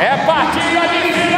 É partida difícil.